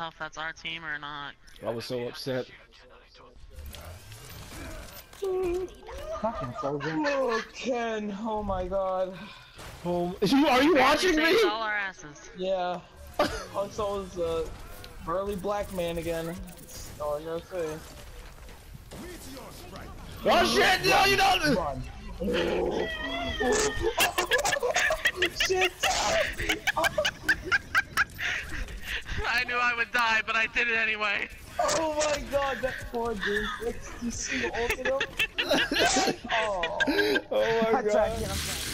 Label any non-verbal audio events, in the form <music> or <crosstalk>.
tell if that's our team or not. I was so upset. Fucking soldier. Oh, Ken. Oh my god. Oh, <laughs> you are you watching me? All our asses. Yeah. Also, is a burly black man again. That's all I gotta say. Oh shit! No, you don't. Run. <laughs> <laughs> Shit! I knew I would die, but I did it anyway. Oh my god, that poor dude. Let's you see the ult of him? Oh. Oh my I tried, god. Ken, I'm sorry.